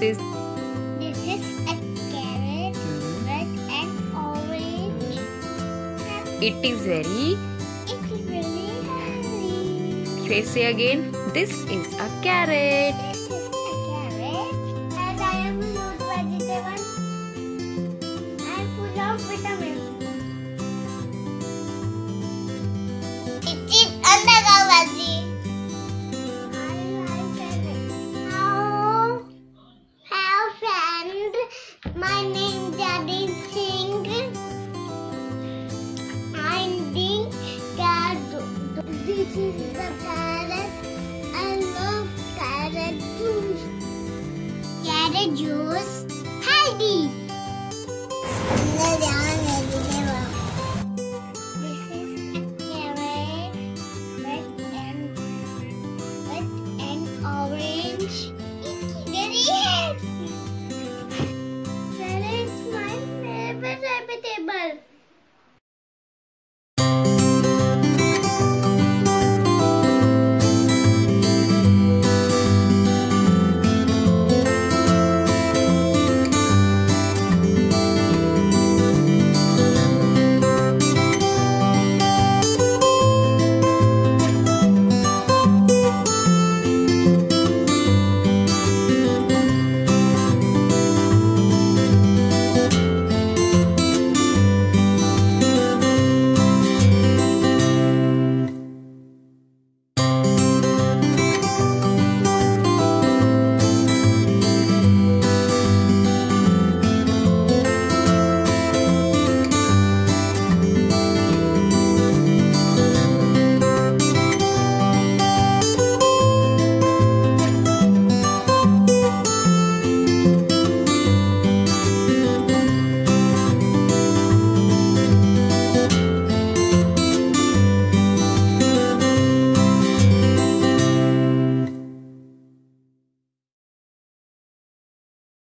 this? This is a carrot, mm-hmm. red and orange. It is very. It's really heavy. Say, say again. This is a carrot. This is a carrot and I am a root vegetable. I am full of vitamins. My name Daddy Singh. I'm Ding Dad. This is the carrot. I love carrot juice. Carrot juice. Heidi.